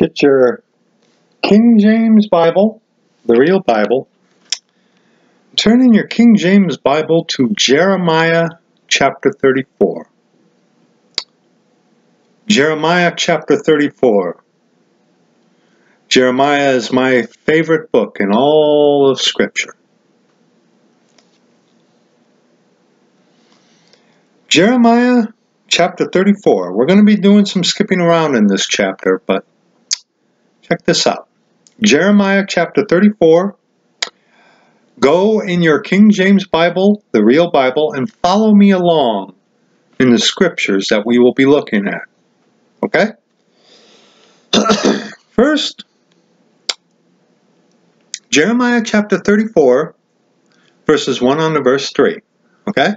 Get your King James Bible, the real Bible. Turn in your King James Bible to Jeremiah chapter 34. Jeremiah chapter 34. Jeremiah is my favorite book in all of Scripture. Jeremiah chapter 34. We're going to be doing some skipping around in this chapter, but check this out. Jeremiah chapter 34. Go in your King James Bible, the real Bible, and follow me along in the scriptures that we will be looking at. Okay? First, Jeremiah chapter 34, verses 1 on to verse 3. Okay?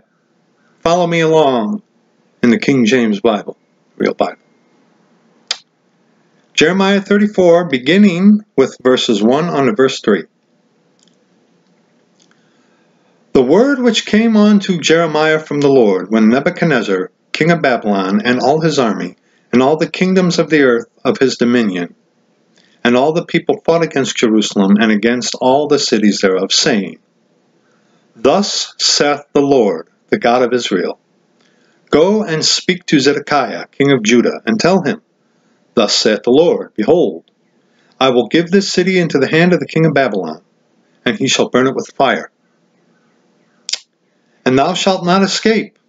Follow me along in the King James Bible, real Bible. Jeremiah 34, beginning with verses 1 on to verse 3. The word which came unto Jeremiah from the Lord when Nebuchadnezzar, king of Babylon, and all his army, and all the kingdoms of the earth of his dominion, and all the people fought against Jerusalem and against all the cities thereof, saying, Thus saith the Lord, the God of Israel, Go and speak to Zedekiah, king of Judah, and tell him, Thus saith the Lord, Behold, I will give this city into the hand of the king of Babylon, and he shall burn it with fire. And thou shalt not escape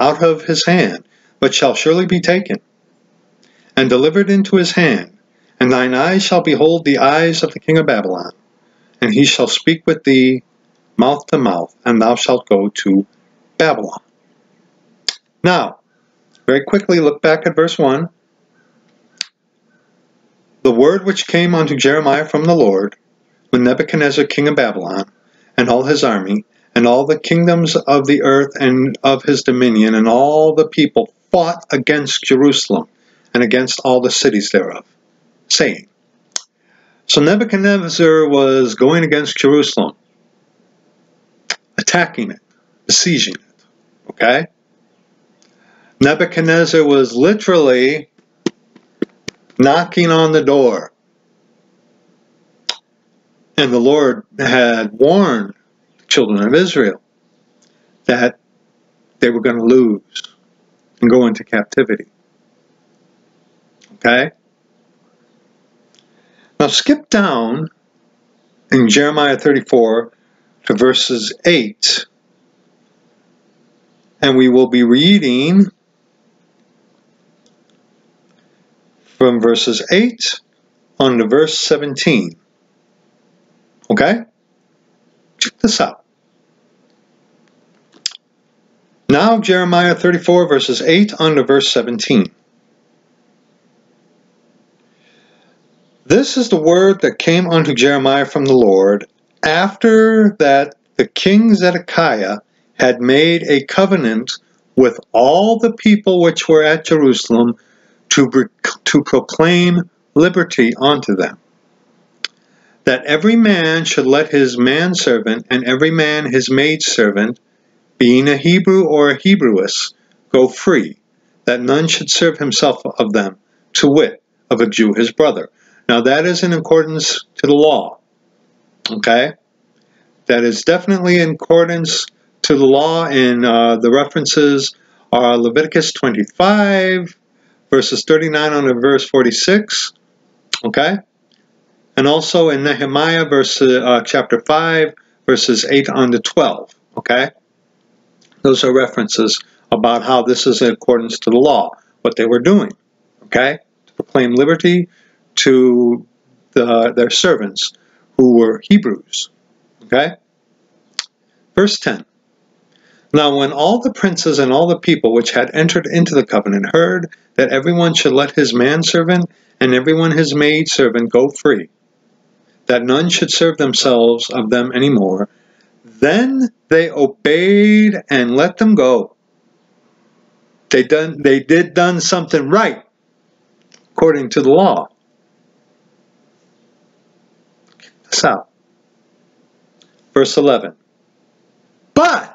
out of his hand, but shall surely be taken, and delivered into his hand, and thine eyes shall behold the eyes of the king of Babylon, and he shall speak with thee mouth to mouth, and thou shalt go to Babylon. Now, very quickly look back at verse 1. The word which came unto Jeremiah from the Lord, when Nebuchadnezzar king of Babylon, and all his army, and all the kingdoms of the earth and of his dominion, and all the people fought against Jerusalem, and against all the cities thereof saying. So Nebuchadnezzar was going against Jerusalem, attacking it, besieging it. Okay? Nebuchadnezzar was literally knocking on the door. And the Lord had warned the children of Israel that they were going to lose and go into captivity. Okay? Now skip down in Jeremiah 34 to verses 8, and we will be reading from verses 8 on to verse 17. Okay? Check this out. Now Jeremiah 34 verses 8 on to verse 17. This is the word that came unto Jeremiah from the Lord after that the king Zedekiah had made a covenant with all the people which were at Jerusalem to, to proclaim liberty unto them. That every man should let his manservant and every man his maidservant, being a Hebrew or a Hebrewess, go free, that none should serve himself of them, to wit, of a Jew his brother. Now that is in accordance to the law. Okay? That is definitely in accordance to the law in uh, the references are Leviticus 25, verses 39 on to verse 46. Okay? And also in Nehemiah verse, uh, chapter 5, verses 8 on to 12. Okay? Those are references about how this is in accordance to the law, what they were doing. Okay? To proclaim liberty, to the, their servants who were Hebrews. Okay? Verse 10. Now when all the princes and all the people which had entered into the covenant heard that everyone should let his manservant and everyone his maidservant go free, that none should serve themselves of them any more, then they obeyed and let them go. They done they did done something right according to the law. out. Verse 11. But,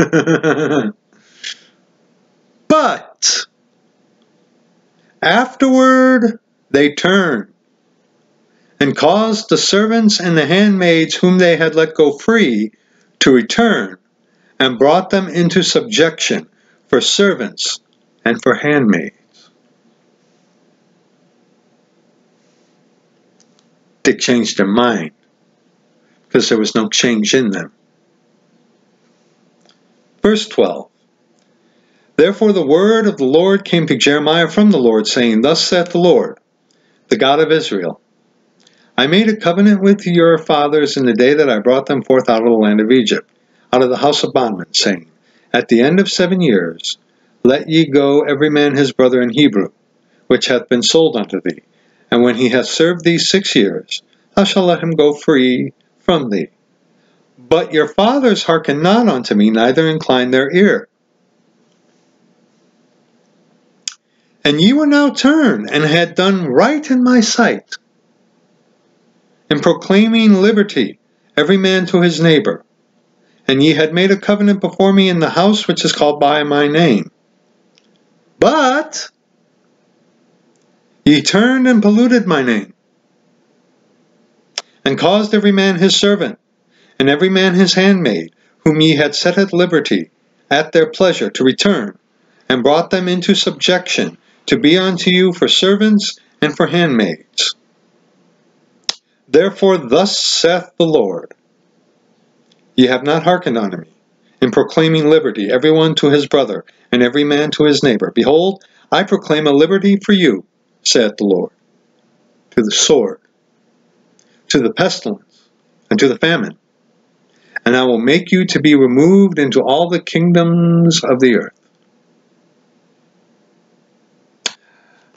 but, afterward they turned and caused the servants and the handmaids whom they had let go free to return and brought them into subjection for servants and for handmaids. They changed their mind because there was no change in them. Verse 12 Therefore the word of the Lord came to Jeremiah from the Lord, saying, Thus saith the Lord, the God of Israel I made a covenant with your fathers in the day that I brought them forth out of the land of Egypt, out of the house of bondmen, saying, At the end of seven years, let ye go every man his brother in Hebrew, which hath been sold unto thee. And when he hath served thee six years, thou shalt let him go free from thee. But your fathers hearkened not unto me, neither inclined their ear. And ye were now turned, and had done right in my sight, in proclaiming liberty, every man to his neighbor. And ye had made a covenant before me in the house which is called by my name. But ye turned and polluted my name, and caused every man his servant, and every man his handmaid, whom ye had set at liberty, at their pleasure, to return, and brought them into subjection, to be unto you for servants and for handmaids. Therefore thus saith the Lord, Ye have not hearkened unto me, in proclaiming liberty, every one to his brother, and every man to his neighbor. Behold, I proclaim a liberty for you, saith the Lord, to the sword, to the pestilence, and to the famine. And I will make you to be removed into all the kingdoms of the earth.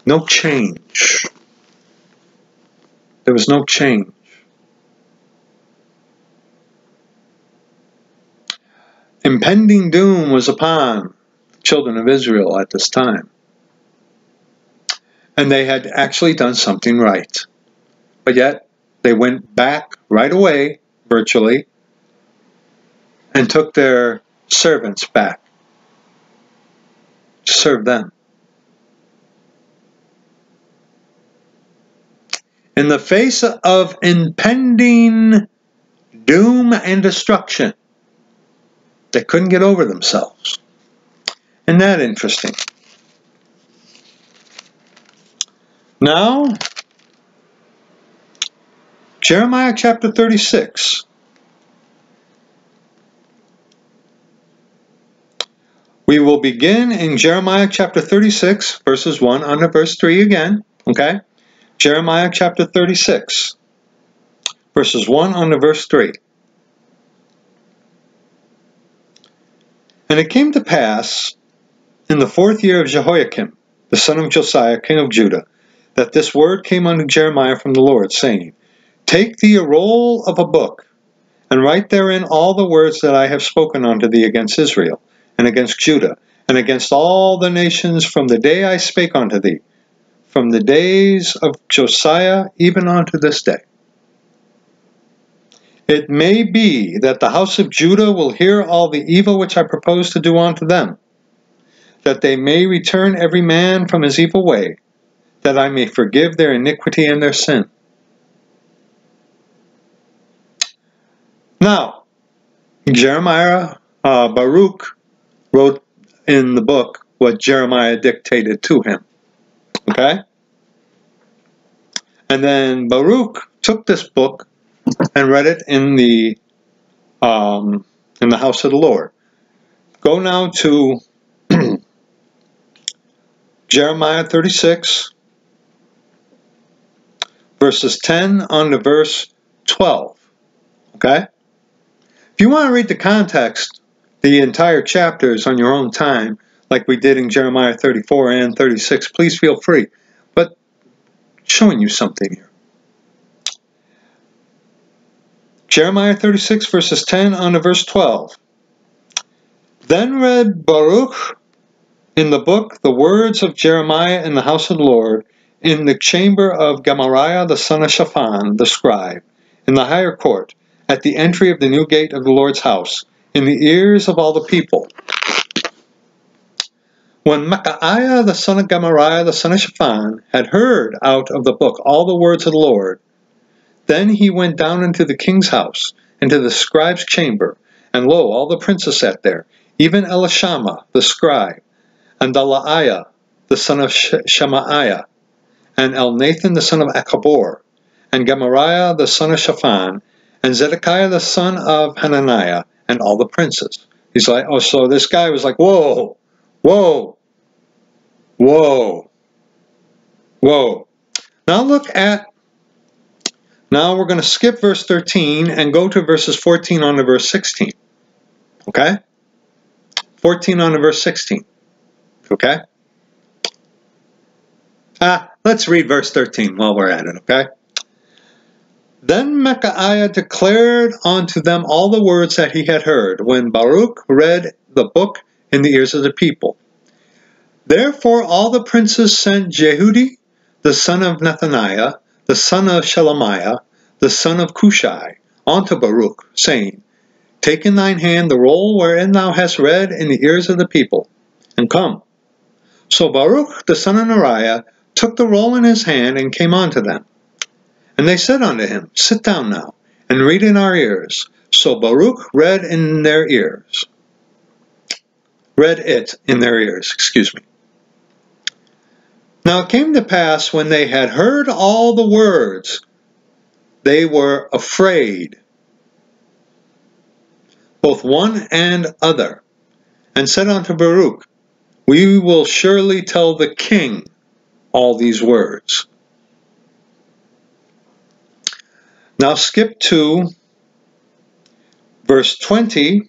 No change. There was no change. Impending doom was upon the children of Israel at this time. And they had actually done something right. But yet, they went back right away, virtually, and took their servants back to serve them. in the face of impending doom and destruction, they couldn't get over themselves. Isn't that interesting? Now, Jeremiah chapter 36. We will begin in Jeremiah chapter 36, verses 1 on to verse 3 again. Okay? Jeremiah chapter 36, verses 1 on to verse 3. And it came to pass in the fourth year of Jehoiakim, the son of Josiah, king of Judah, that this word came unto Jeremiah from the Lord, saying, Take thee a roll of a book, and write therein all the words that I have spoken unto thee against Israel, and against Judah, and against all the nations from the day I spake unto thee, from the days of Josiah even unto this day. It may be that the house of Judah will hear all the evil which I propose to do unto them, that they may return every man from his evil way, that I may forgive their iniquity and their sin. Now, Jeremiah, uh, Baruch wrote in the book what Jeremiah dictated to him. Okay? And then Baruch took this book and read it in the um, in the house of the Lord. Go now to Jeremiah 36, verses 10 on to verse 12. Okay? If you want to read the context, the entire chapters on your own time, like we did in Jeremiah 34 and 36, please feel free. But showing you something here. Jeremiah 36, verses 10 on to verse 12. Then read Baruch in the book the words of Jeremiah in the house of the Lord, in the chamber of Gemariah the son of Shaphan, the scribe, in the higher court, at the entry of the new gate of the Lord's house, in the ears of all the people. When Michaiah the son of Gemariah the son of Shaphan had heard out of the book all the words of the Lord, then he went down into the king's house, into the scribe's chamber, and lo, all the princes sat there, even Elishama the scribe, and Delaiah the son of Shemaiah, and Elnathan the son of Achbor, and Gemariah the son of Shaphan, and Zedekiah the son of Hananiah, and all the princes. He's like, oh, so this guy was like, whoa, whoa, whoa, whoa. Now look at, now we're going to skip verse 13 and go to verses 14 on to verse 16. Okay? 14 on to verse 16. Okay? Ah, let's read verse 13 while we're at it, okay? Then Michaiah declared unto them all the words that he had heard, when Baruch read the book in the ears of the people. Therefore all the princes sent Jehudi, the son of Nethaniah, the son of Shelemiah, the son of Cushai, unto Baruch, saying, Take in thine hand the roll wherein thou hast read in the ears of the people, and come. So Baruch the son of Neriah took the roll in his hand and came unto them. And they said unto him, Sit down now, and read in our ears. So Baruch read in their ears. Read it in their ears, excuse me. Now it came to pass when they had heard all the words, they were afraid, both one and other, and said unto Baruch, We will surely tell the king all these words. Now skip to verse 20,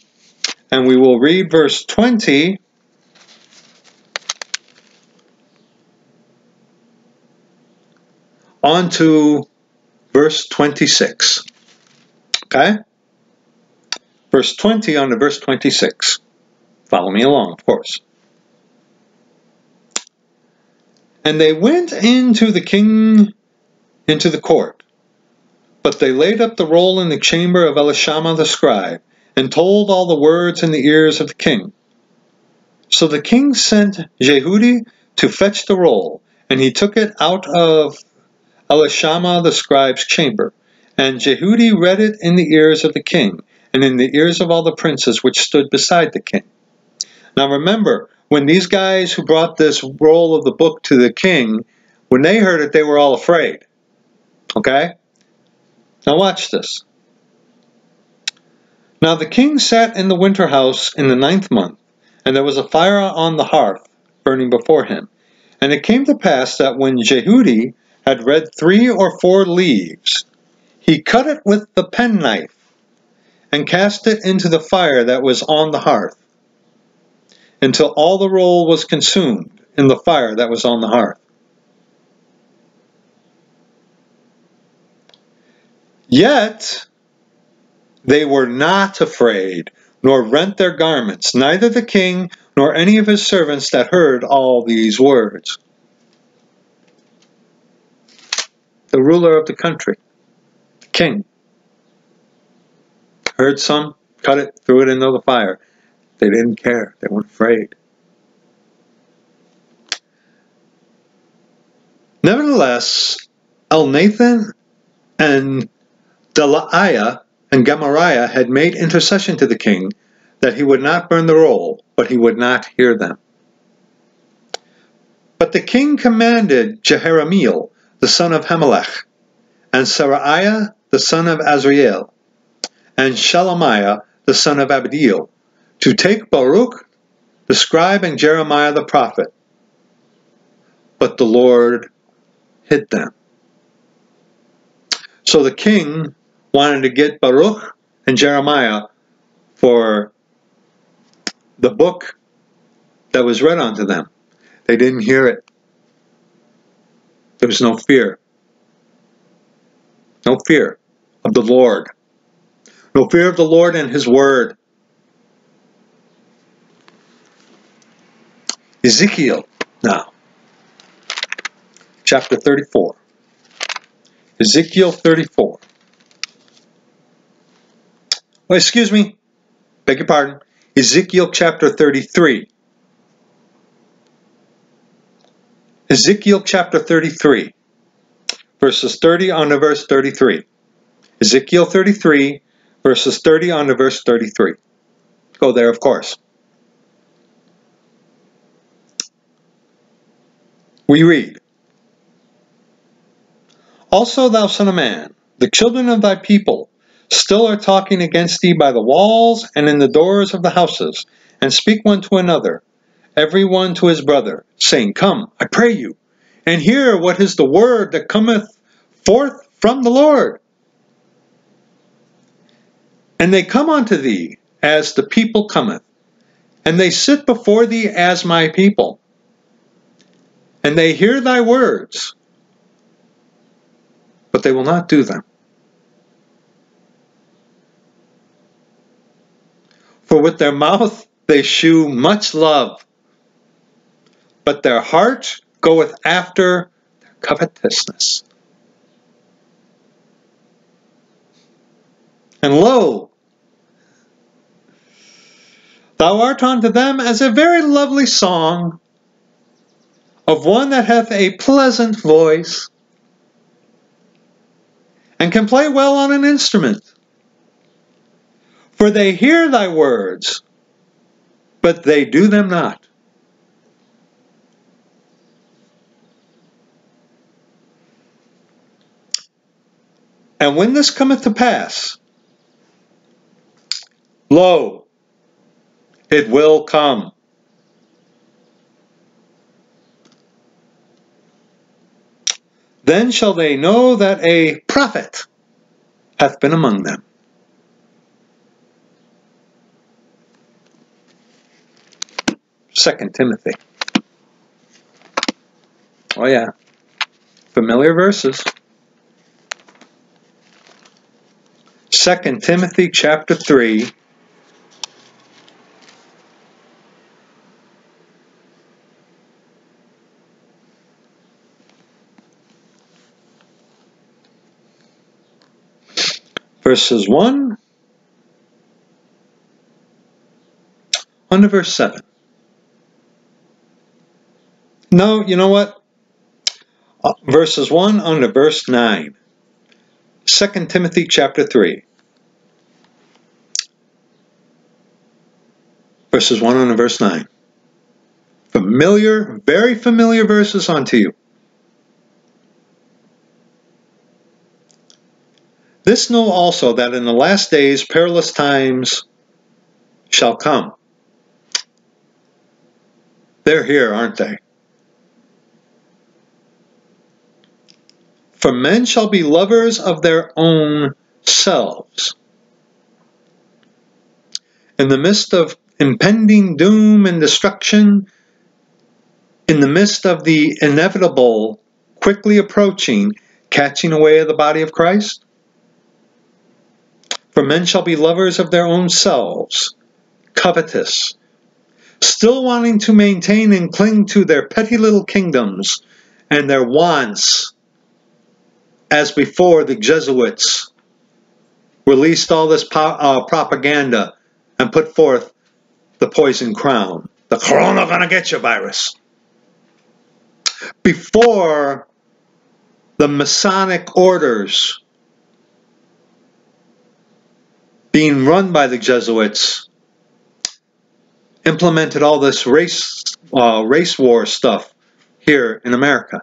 and we will read verse 20 on to verse 26. Okay? Verse 20 on to verse 26. Follow me along, of course. And they went into the king, into the court, but they laid up the roll in the chamber of Elishama the scribe, and told all the words in the ears of the king. So the king sent Jehudi to fetch the roll, and he took it out of Elishama the scribe's chamber. And Jehudi read it in the ears of the king, and in the ears of all the princes which stood beside the king. Now remember, when these guys who brought this roll of the book to the king, when they heard it, they were all afraid. Okay? Now watch this. Now the king sat in the winter house in the ninth month, and there was a fire on the hearth burning before him. And it came to pass that when Jehudi had read three or four leaves, he cut it with the penknife and cast it into the fire that was on the hearth, until all the roll was consumed in the fire that was on the hearth. Yet they were not afraid, nor rent their garments, neither the king nor any of his servants that heard all these words. The ruler of the country, the king, heard some, cut it, threw it into the fire. They didn't care. They weren't afraid. Nevertheless, Elnathan and Delaiah and Gemariah had made intercession to the king that he would not burn the roll, but he would not hear them. But the king commanded Jehorameel, the son of Hammelech, and Seraiah, the son of Azriel, and Shelemiah, the son of Abdeel, to take Baruch, the scribe, and Jeremiah the prophet. But the Lord hid them. So the king wanted to get Baruch and Jeremiah for the book that was read unto them. They didn't hear it. There was no fear. No fear of the Lord. No fear of the Lord and his word. Ezekiel now. Chapter 34. Ezekiel 34. Oh, excuse me. Beg your pardon. Ezekiel chapter 33. Ezekiel chapter 33, verses 30 on to verse 33. Ezekiel 33, verses 30 on to verse 33. Go there, of course. We read, Also, thou son of man, the children of thy people still are talking against thee by the walls and in the doors of the houses, and speak one to another, every one to his brother, saying, Come, I pray you, and hear what is the word that cometh forth from the Lord. And they come unto thee as the people cometh, and they sit before thee as my people and they hear thy words, but they will not do them. For with their mouth they shew much love, but their heart goeth after their covetousness. And lo, thou art unto them as a very lovely song of one that hath a pleasant voice and can play well on an instrument. For they hear thy words, but they do them not. And when this cometh to pass, lo, it will come Then shall they know that a prophet hath been among them. Second Timothy. Oh yeah. Familiar verses. Second Timothy chapter 3 verses 1 on to verse 7. No, you know what? Uh, verses 1 on to verse 9. 2 Timothy chapter 3. Verses 1 on to verse 9. Familiar, very familiar verses unto you. This know also that in the last days perilous times shall come. They're here, aren't they? For men shall be lovers of their own selves. In the midst of impending doom and destruction, in the midst of the inevitable quickly approaching catching away of the body of Christ, for men shall be lovers of their own selves, covetous, still wanting to maintain and cling to their petty little kingdoms and their wants, as before the Jesuits released all this uh, propaganda and put forth the poison crown, the corona gonna get you virus. Before the Masonic orders being run by the Jesuits implemented all this race uh, race war stuff here in America.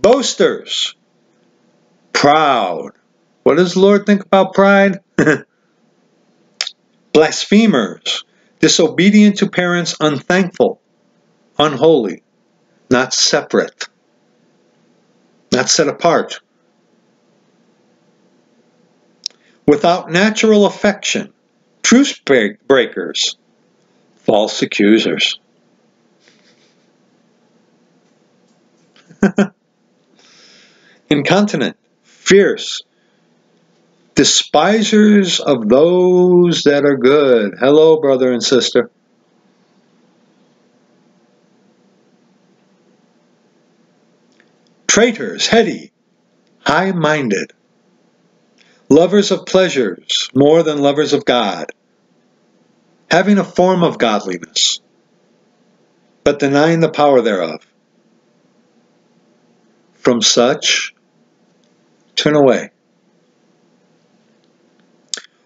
Boasters, proud. What does the Lord think about pride? Blasphemers, disobedient to parents, unthankful, unholy, not separate, not set apart. without natural affection, truce breakers, false accusers. Incontinent, fierce, despisers of those that are good. Hello, brother and sister. Traitors, heady, high minded, lovers of pleasures more than lovers of God, having a form of godliness, but denying the power thereof. From such, turn away.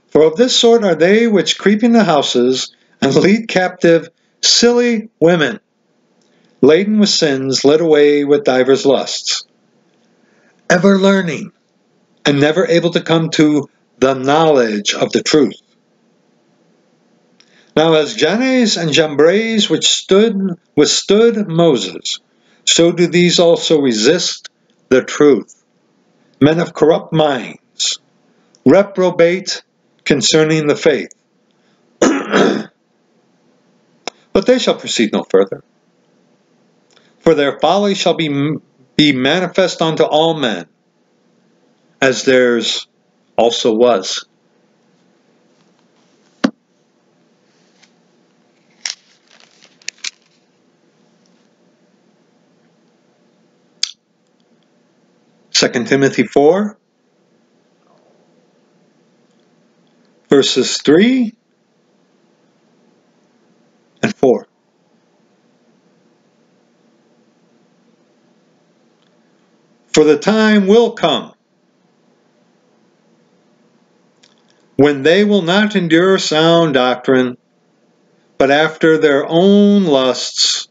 For of this sort are they which creep into houses and lead captive silly women, laden with sins, led away with divers lusts, ever learning, and never able to come to the knowledge of the truth. Now as Jannes and Jambres which stood withstood Moses, so do these also resist the truth. Men of corrupt minds, reprobate concerning the faith. but they shall proceed no further. For their folly shall be, be manifest unto all men, as theirs also was. Second Timothy 4, verses 3 and 4. For the time will come when they will not endure sound doctrine, but after their own lusts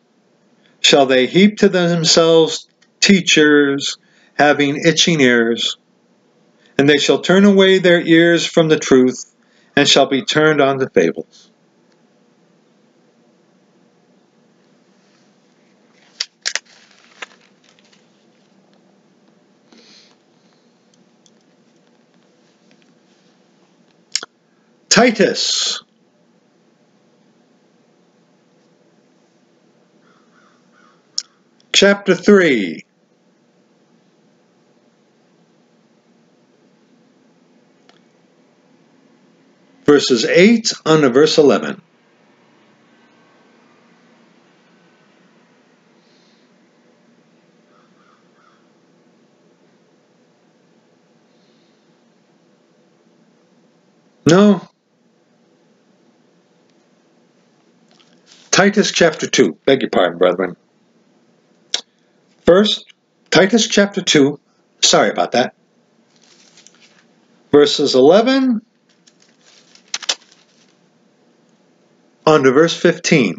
shall they heap to themselves teachers having itching ears, and they shall turn away their ears from the truth and shall be turned on to fables. Titus. Chapter 3 verses 8 on to verse 11. No. Titus chapter 2. Beg your pardon, brethren. First, Titus chapter 2. Sorry about that. Verses 11 on to verse 15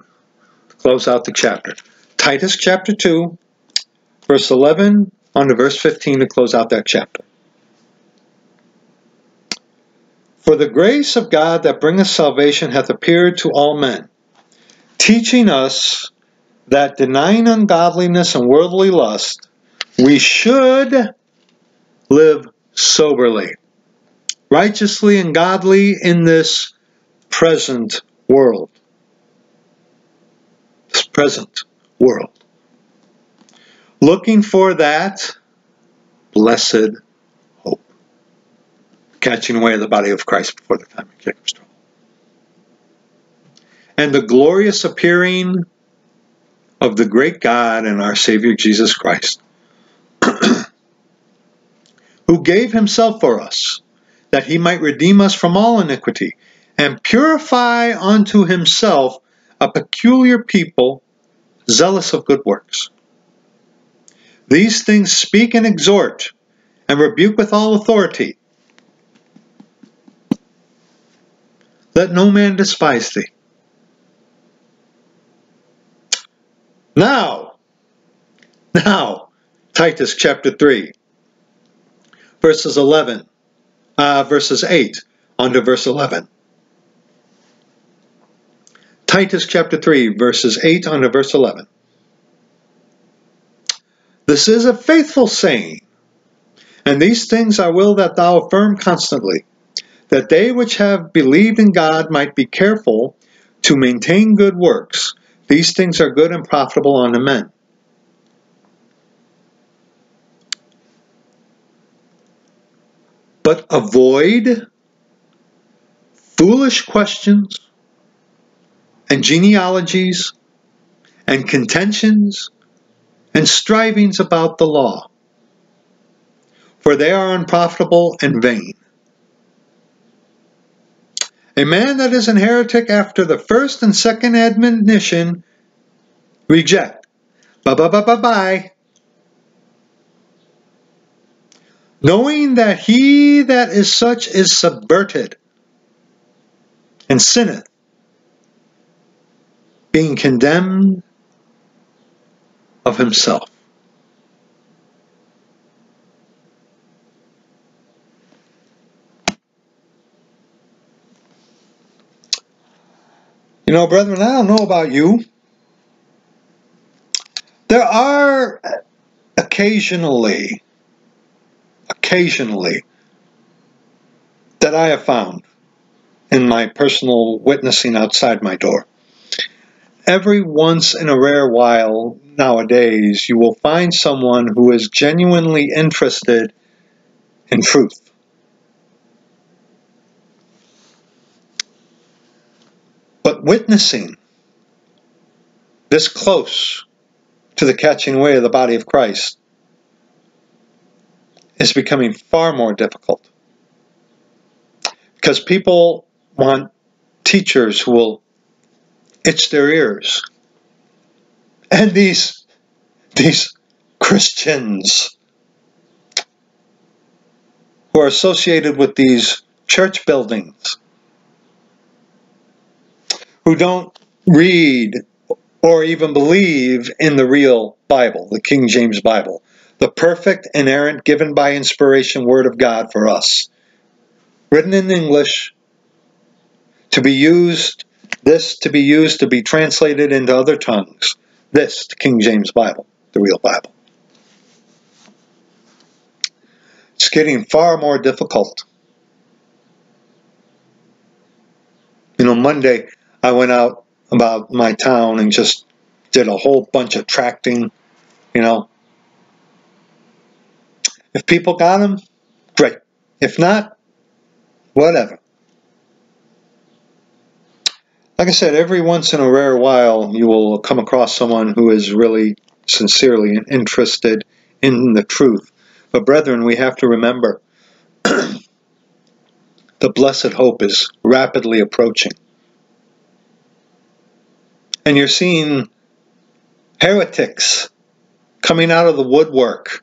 to close out the chapter. Titus chapter 2, verse 11 on to verse 15 to close out that chapter. For the grace of God that bringeth salvation hath appeared to all men, teaching us that denying ungodliness and worldly lust, we should live soberly, righteously and godly in this present world. Present world. Looking for that blessed hope. Catching away the body of Christ before the time of Jacob's trouble. And the glorious appearing of the great God and our Savior Jesus Christ, who gave himself for us, that he might redeem us from all iniquity and purify unto himself a peculiar people, zealous of good works. These things speak and exhort, and rebuke with all authority. Let no man despise thee. Now, now, Titus chapter 3, verses 11, uh, verses 8 on to verse 11. Titus chapter 3, verses 8 on to verse 11. This is a faithful saying, and these things I will that thou affirm constantly, that they which have believed in God might be careful to maintain good works. These things are good and profitable unto men. But avoid foolish questions and genealogies and contentions and strivings about the law, for they are unprofitable and vain. A man that is an heretic after the first and second admonition reject. Bye bye bye bye bye. Knowing that he that is such is subverted and sinneth, being condemned of himself. You know, brethren, I don't know about you. There are occasionally, occasionally, that I have found in my personal witnessing outside my door. Every once in a rare while nowadays, you will find someone who is genuinely interested in truth. But witnessing this close to the catching away of the body of Christ is becoming far more difficult. Because people want teachers who will itch their ears. And these, these Christians who are associated with these church buildings who don't read or even believe in the real Bible, the King James Bible, the perfect, inerrant, given by inspiration Word of God for us, written in English, to be used, this to be used to be translated into other tongues, this, the King James Bible, the real Bible. It's getting far more difficult. You know, Monday, I went out about my town and just did a whole bunch of tracting, you know. If people got them, great. If not, whatever. Like I said, every once in a rare while you will come across someone who is really sincerely interested in the truth. But brethren, we have to remember the blessed hope is rapidly approaching and you're seeing heretics coming out of the woodwork.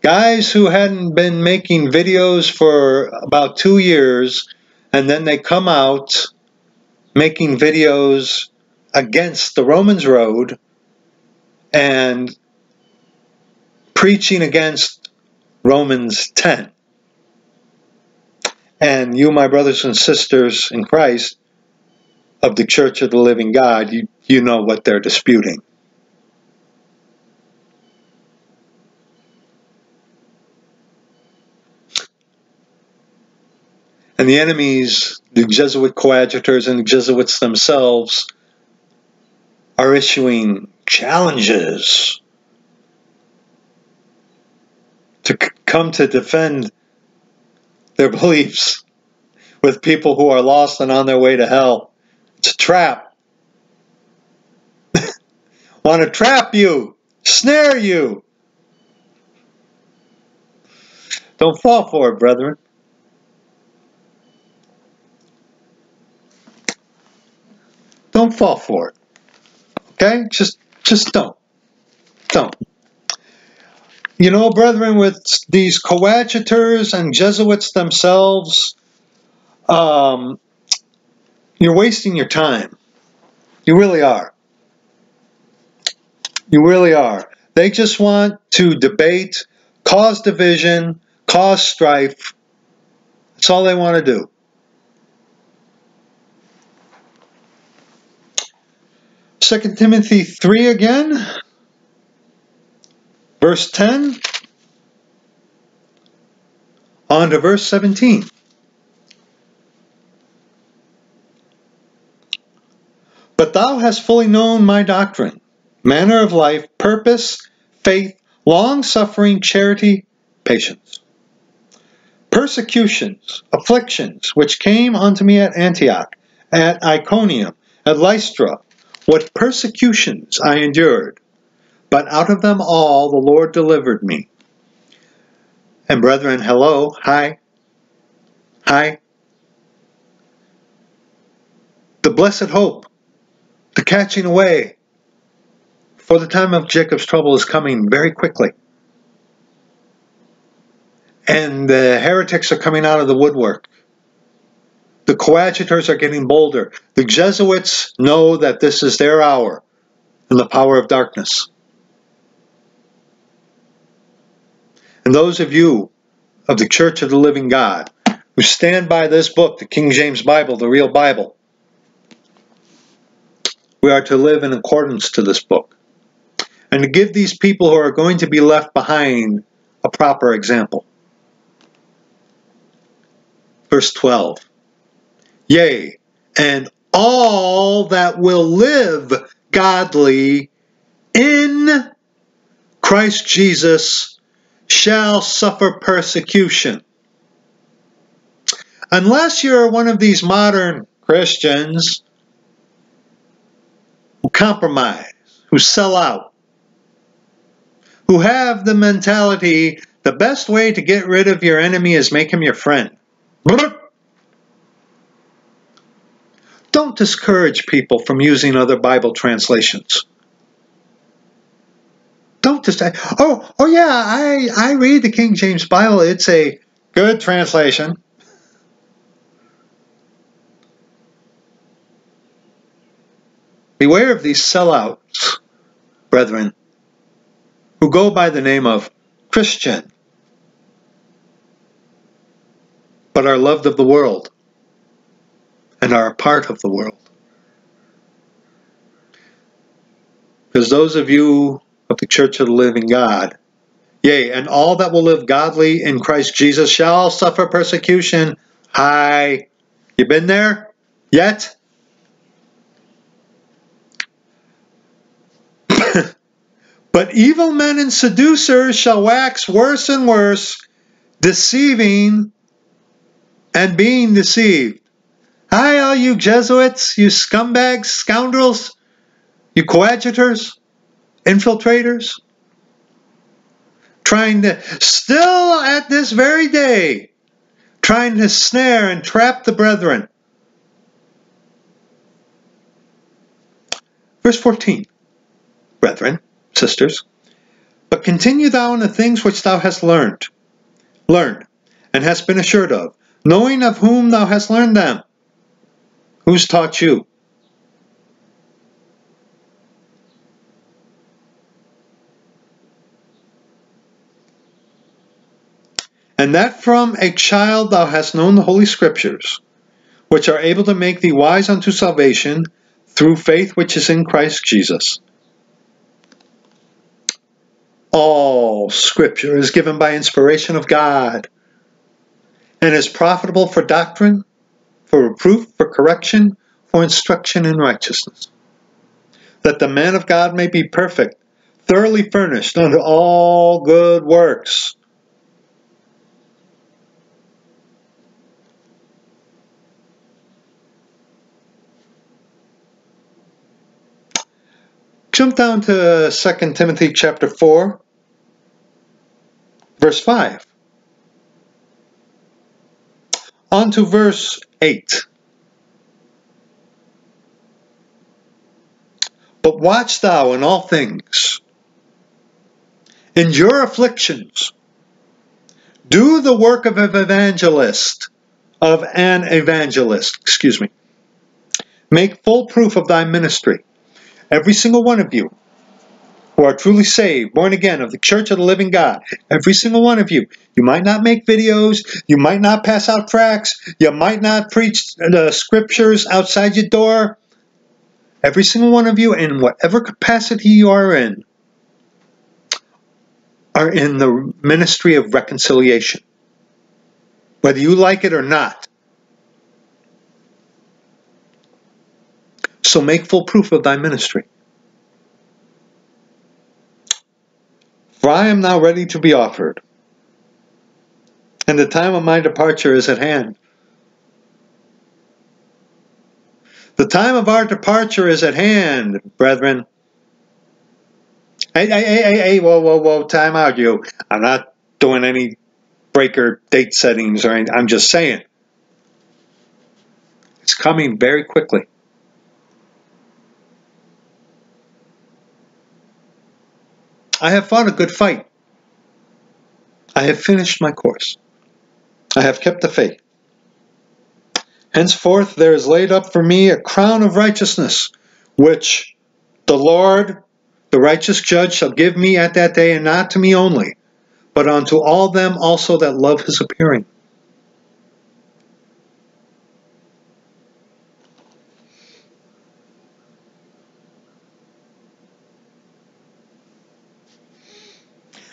Guys who hadn't been making videos for about two years, and then they come out making videos against the Romans Road and preaching against Romans 10. And you, my brothers and sisters in Christ, of the Church of the Living God, you, you know what they're disputing. And the enemies, the Jesuit coadjutors and the Jesuits themselves, are issuing challenges to come to defend their beliefs with people who are lost and on their way to hell. It's a trap. Want to trap you, snare you. Don't fall for it, brethren. Don't fall for it. Okay? Just just don't. Don't. You know, brethren, with these coadjutors and Jesuits themselves, um, you're wasting your time. You really are. You really are. They just want to debate, cause division, cause strife. That's all they want to do. Second Timothy 3 again, verse 10 on to verse 17. But thou hast fully known my doctrine, manner of life, purpose, faith, long suffering, charity, patience. Persecutions, afflictions, which came unto me at Antioch, at Iconium, at Lystra, what persecutions I endured, but out of them all the Lord delivered me. And brethren, hello, hi, hi. The blessed hope The catching away for the time of Jacob's trouble is coming very quickly. And the heretics are coming out of the woodwork. The coadjutors are getting bolder. The Jesuits know that this is their hour in the power of darkness. And those of you of the Church of the Living God who stand by this book, the King James Bible, the real Bible, we are to live in accordance to this book and to give these people who are going to be left behind a proper example. Verse 12 Yea, and all that will live godly in Christ Jesus shall suffer persecution. Unless you're one of these modern Christians who compromise, who sell out, who have the mentality the best way to get rid of your enemy is make him your friend. Don't discourage people from using other Bible translations. Don't just oh, oh yeah, I, I read the King James Bible. It's a good translation. Beware of these sellouts, brethren, who go by the name of Christian, but are loved of the world and are a part of the world. Because those of you of the Church of the Living God, yea, and all that will live godly in Christ Jesus shall suffer persecution. Hi, you been there yet? but evil men and seducers shall wax worse and worse, deceiving and being deceived. Hi, all you Jesuits, you scumbags, scoundrels, you coadjutors, infiltrators, trying to, still at this very day, trying to snare and trap the brethren. Verse 14 Brethren, sisters, but continue thou in the things which thou hast learned, learned, and hast been assured of, knowing of whom thou hast learned them Who's taught you? And that from a child thou hast known the Holy Scriptures, which are able to make thee wise unto salvation through faith which is in Christ Jesus. All Scripture is given by inspiration of God and is profitable for doctrine, for reproof, for correction, for instruction in righteousness, that the man of God may be perfect, thoroughly furnished unto all good works. Jump down to 2 Timothy chapter 4, verse 5. On to verse 8. But watch thou in all things, endure afflictions, do the work of an evangelist, of an evangelist, excuse me. Make full proof of thy ministry. Every single one of you who are truly saved, born again of the church of the living God, every single one of you. You might not make videos, you might not pass out tracts, you might not preach the scriptures outside your door. Every single one of you, in whatever capacity you are in, are in the ministry of reconciliation. Whether you like it or not. So make full proof of thy ministry. For I am now ready to be offered, and the time of my departure is at hand. The time of our departure is at hand, brethren. Hey, hey, hey, hey, hey, whoa, whoa, whoa, time out, you. I'm not doing any breaker date settings or anything. I'm just saying. It's coming very quickly. I have fought a good fight. I have finished my course. I have kept the faith. Henceforth there is laid up for me a crown of righteousness, which the Lord, the righteous judge, shall give me at that day, and not to me only, but unto all them also that love his appearing.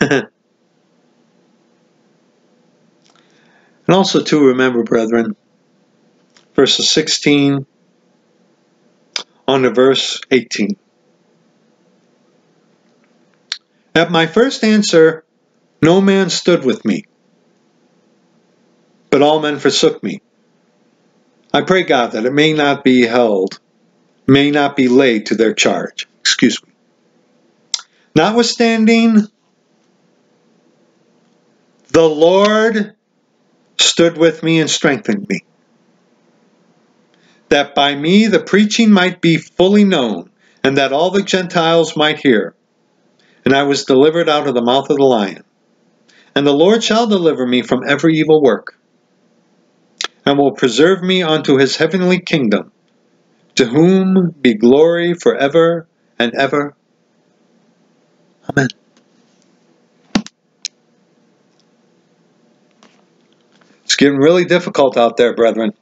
and also to remember, brethren, verses 16 on to verse 18. At my first answer, no man stood with me, but all men forsook me. I pray God that it may not be held, may not be laid to their charge. Excuse me. Notwithstanding, the Lord stood with me and strengthened me, that by me the preaching might be fully known, and that all the Gentiles might hear. And I was delivered out of the mouth of the lion. And the Lord shall deliver me from every evil work, and will preserve me unto his heavenly kingdom, to whom be glory forever and ever. Amen. Getting really difficult out there, brethren.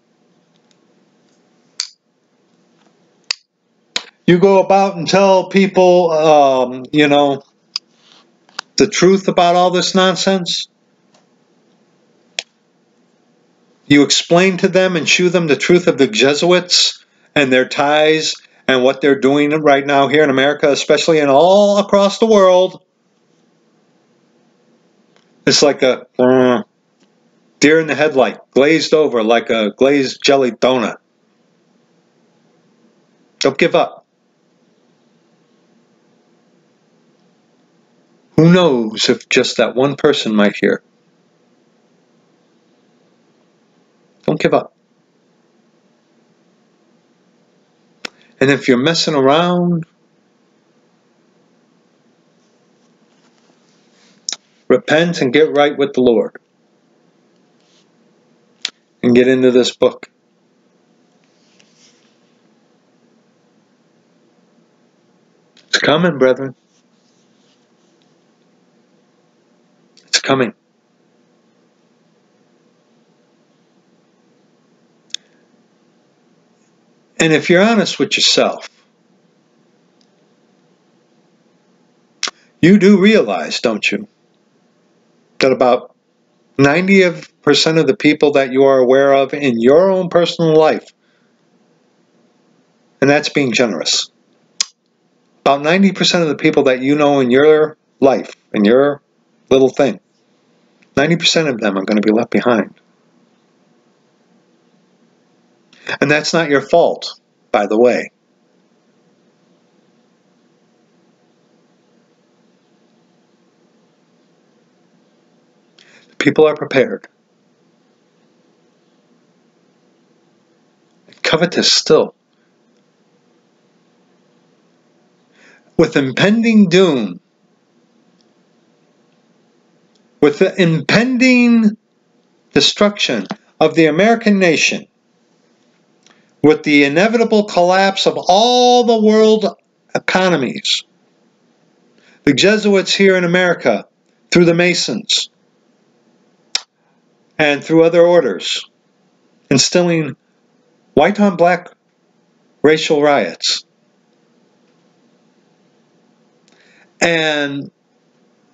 You go about and tell people, um, you know, the truth about all this nonsense. You explain to them and show them the truth of the Jesuits and their ties and what they're doing right now here in America, especially and all across the world. It's like a uh, Deer in the headlight, glazed over like a glazed jelly donut. Don't give up. Who knows if just that one person might hear? Don't give up. And if you're messing around, repent and get right with the Lord and get into this book. It's coming, brethren. It's coming. And if you're honest with yourself, you do realize, don't you, that about 90% of the people that you are aware of in your own personal life. And that's being generous. About 90% of the people that you know in your life, in your little thing, 90% of them are going to be left behind. And that's not your fault, by the way. People are prepared. Covetous still. With impending doom, with the impending destruction of the American nation, with the inevitable collapse of all the world economies, the Jesuits here in America, through the Masons, and through other orders, instilling white on black racial riots. And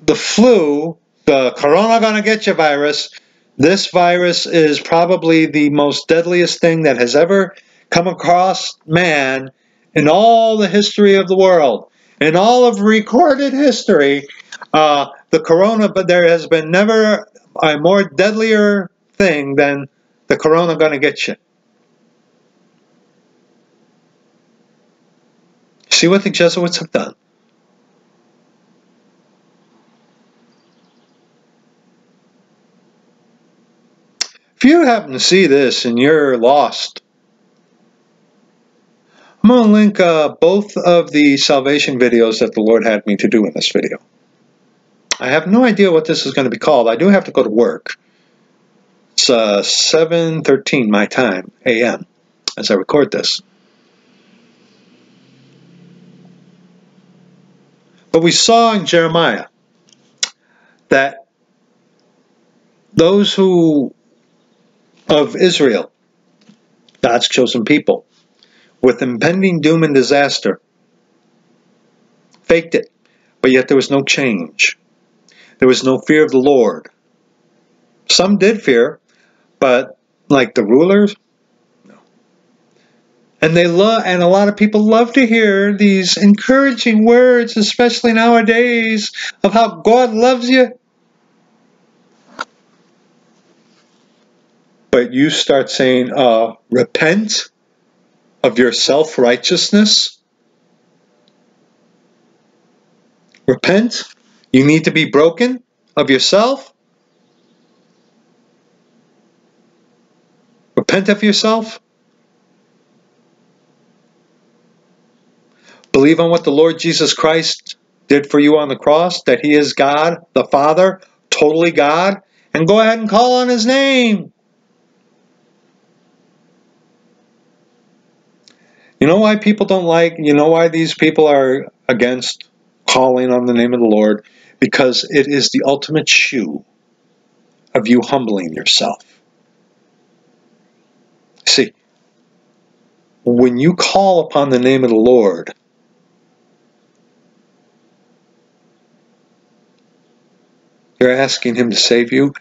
the flu, the corona gonna get you virus, this virus is probably the most deadliest thing that has ever come across man in all the history of the world. In all of recorded history, uh, the corona, but there has been never a more deadlier thing than the corona going to get you. See what the Jesuits have done. If you happen to see this and you're lost, I'm going to link uh, both of the salvation videos that the Lord had me to do in this video. I have no idea what this is going to be called. I do have to go to work. It's uh, 7.13 my time, a.m., as I record this. But we saw in Jeremiah that those who of Israel, God's chosen people, with impending doom and disaster, faked it, but yet there was no change. There was no fear of the Lord. Some did fear, but like the rulers, no. And they love, and a lot of people love to hear these encouraging words, especially nowadays, of how God loves you. But you start saying, uh, repent of your self righteousness. Repent. You need to be broken of yourself. Repent of yourself. Believe on what the Lord Jesus Christ did for you on the cross, that He is God, the Father, totally God, and go ahead and call on His name. You know why people don't like, you know why these people are against calling on the name of the Lord? Because it is the ultimate shoe of you humbling yourself. See, when you call upon the name of the Lord, you're asking Him to save you.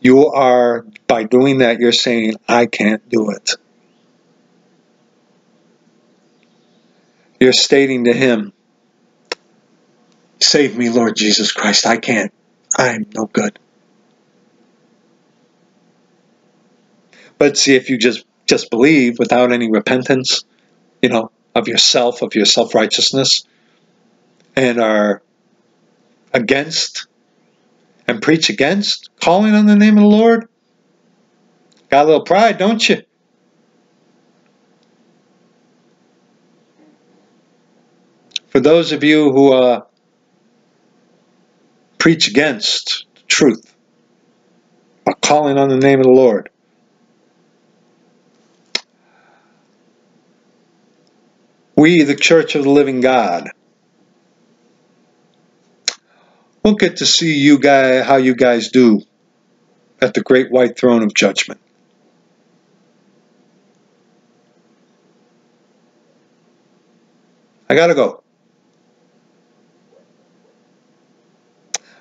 You are, by doing that, you're saying, I can't do it. You're stating to Him, Save me, Lord Jesus Christ. I can't. I'm no good. But see, if you just just believe without any repentance, you know, of yourself, of your self righteousness, and are against and preach against calling on the name of the Lord, got a little pride, don't you? For those of you who uh, preach against truth, by calling on the name of the Lord, we, the Church of the Living God, we'll get to see you guys how you guys do at the great white throne of judgment. I gotta go.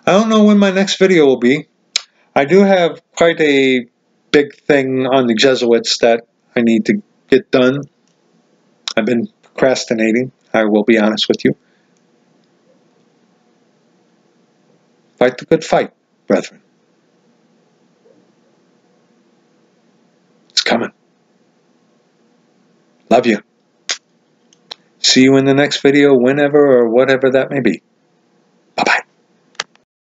I don't know when my next video will be. I do have quite a big thing on the Jesuits that I need to get done. I've been procrastinating, I will be honest with you. Fight the good fight, brethren. It's coming. Love you. See you in the next video, whenever or whatever that may be.